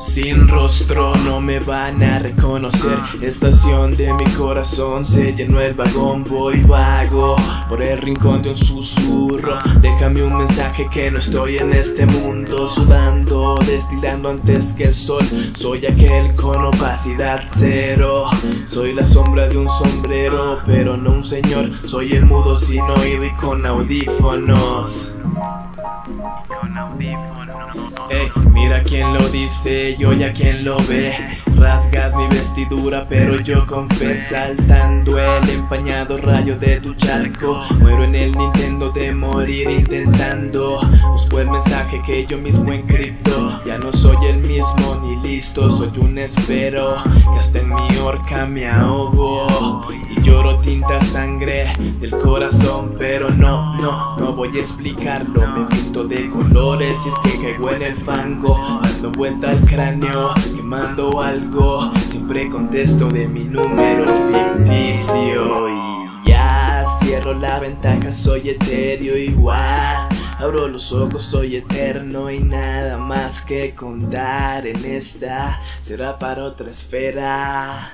Sin rostro no me van a reconocer. Estación de mi corazón se llenó el vagón Voy vago por el rincón de un susurro. Déjame un mensaje que no estoy en este mundo. Sudando, destilando antes que el sol. Soy aquel con opacidad cero. Soy la sombra de un sombrero pero no un señor. Soy el mudo sin oído y con audífonos. Ey, mira quién lo dice, yo ya quien lo ve. Rasgas mi vestidura, pero yo confieso saltando el empañado rayo de tu charco. Muero en el Nintendo de morir intentando. Busco el mensaje que yo mismo encripto. Ya no soy el mismo listo, soy un espero. Que hasta en mi horca me ahogo. Y lloro tinta sangre del corazón, pero no, no, no voy a explicarlo. Me pinto de colores y es que caigo en el fango. Dando vuelta al cráneo, quemando algo. Siempre contesto de mi número ficticio. Y ya cierro la ventaja, soy etéreo igual. Abro los ojos, soy eterno y nada más que contar en esta será para otra esfera.